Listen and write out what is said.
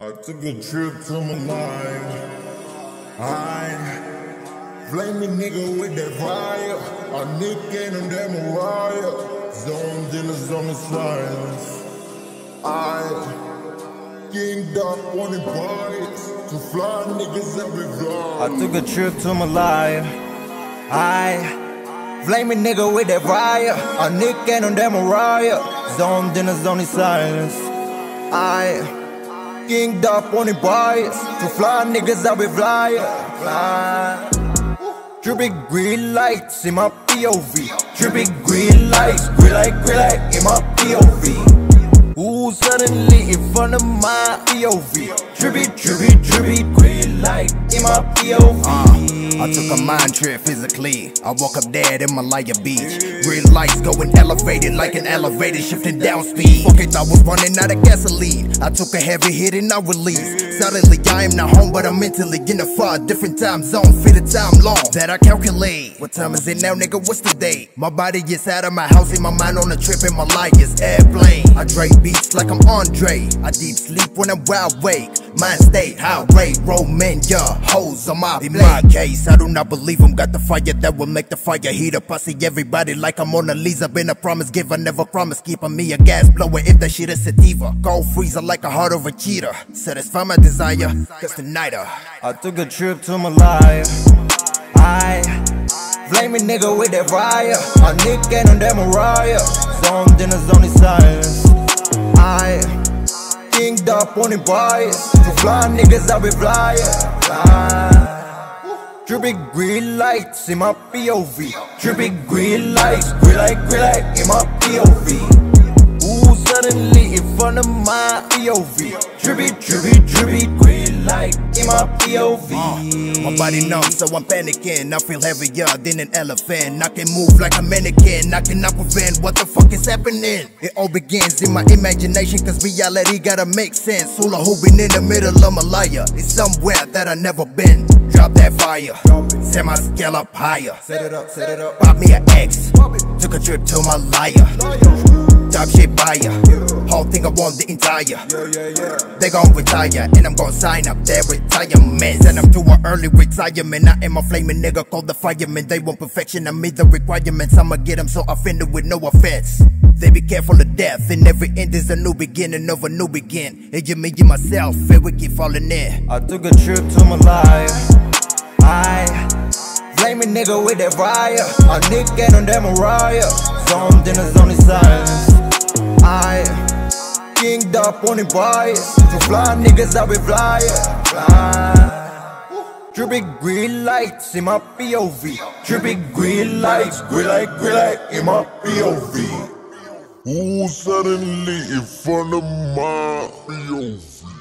I took a trip to my life. I flame a nigga with that fire. A Nick and them damn Mariah. Zone dealers on the silence. I getting dark on the bias. To fly niggas every. I took a trip to my life. I flaming nigga with that fire. A Nick and them damn Mariah. Zone dinners on the silence. I King up on the bias. To fly niggas, I be flyer. Fly. Dripping green lights in my POV. Dripping green lights, green light, green light in my POV. Ooh, suddenly in front of my POV. Drippy, drippy, drippy, green light in my POV. Uh, I took a mind trip physically. I woke up dead in Malaya Beach. Green lights going elevated like an elevator shifting down speed. Fuck it, I was running out of gasoline. I took a heavy hit and I released. Suddenly I am not home, but I'm mentally in a far different time zone. Fit the time long that I calculate. What time is it now, nigga? What's the date? My body is out of my house, in my mind on a trip, and my life is airplane. I drink beats like I'm Andre. I deep sleep when I'm wide awake. Mind state, high rate, Romania, hoes on my In my case, I do not believe them. Got the fire that will make the fire heat up. I see everybody like I'm Mona Lisa. Been a promise giver, never promise keeper. Me a gas blower if that shit is sativa. Cold freezer like a heart of a cheater. Satisfy my desire, cause tonight uh, I took a trip to my life. I flaming nigga with that fire. A Nick and on that Mariah. Zone dinners on the silence. I Kinged up on the bias. To fly niggas, I be flyer. Fly. Dripping green lights in my POV. Dripping green lights, green light, green light in my POV. Ooh, suddenly in front of my POV. Drippy, drippy, drippy, green light in my POV. Uh, my body numb, so I'm panicking. I feel heavier than an elephant. I can move like a mannequin. I cannot prevent what the fuck is happening. It all begins in my imagination, cause reality gotta make sense. Hula hooping in the middle of Malaya. It's somewhere that I never been. Drop that fire, set my scale up higher. Set it up, set it up. Pop me an X, took a trip to Malaya. Top shit buyer. Whole thing I want the entire. Yeah, yeah, yeah. They gon' retire, and I'm gon' sign up their retirement. Send them to an early retirement. I am a flaming nigga called the fireman. They want perfection, I meet the requirements. I'ma get them so offended with no offense. They be careful of death, and every end is a new beginning of a new begin. And you, me, you, myself, and we keep falling in. I took a trip to my I flaming nigga with that fire. A nigga on that Mariah. Zone dinners on the silence. I kinged up on the bias. To fly niggas, I be flyer. Fly. Dripping green lights in my POV. Dripping green lights, green light, green light in my POV. Ooh, suddenly in front of my POV.